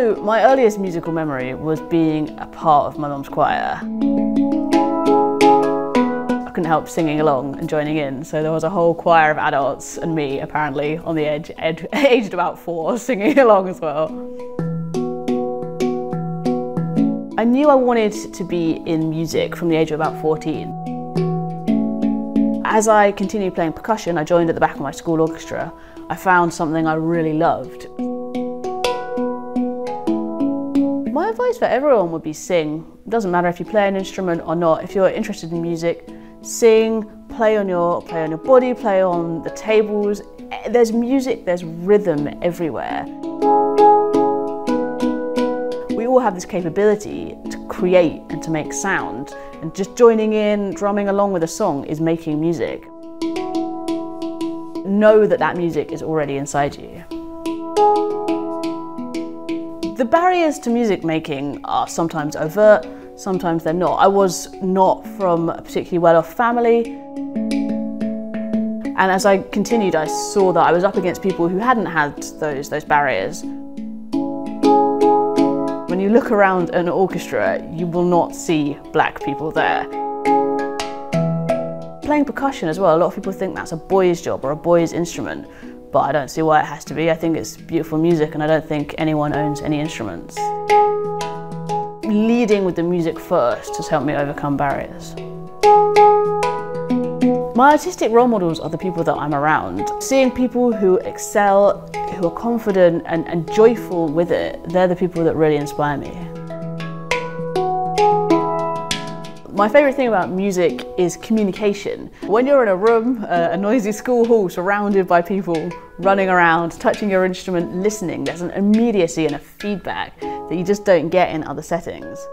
So my earliest musical memory was being a part of my mum's choir. I couldn't help singing along and joining in, so there was a whole choir of adults and me apparently on the edge, ed, aged about four, singing along as well. I knew I wanted to be in music from the age of about 14. As I continued playing percussion, I joined at the back of my school orchestra. I found something I really loved. My advice for everyone would be sing. It doesn't matter if you play an instrument or not. If you're interested in music, sing, play on your play on your body, play on the tables. There's music, there's rhythm everywhere. We all have this capability to create and to make sound, and just joining in, drumming along with a song is making music. Know that that music is already inside you. The barriers to music making are sometimes overt, sometimes they're not. I was not from a particularly well-off family. And as I continued, I saw that I was up against people who hadn't had those, those barriers. When you look around an orchestra, you will not see black people there. Playing percussion as well, a lot of people think that's a boy's job or a boy's instrument but I don't see why it has to be. I think it's beautiful music and I don't think anyone owns any instruments. Leading with the music first has helped me overcome barriers. My artistic role models are the people that I'm around. Seeing people who excel, who are confident and, and joyful with it, they're the people that really inspire me. My favourite thing about music is communication. When you're in a room, a noisy school hall surrounded by people running around, touching your instrument, listening, there's an immediacy and a feedback that you just don't get in other settings.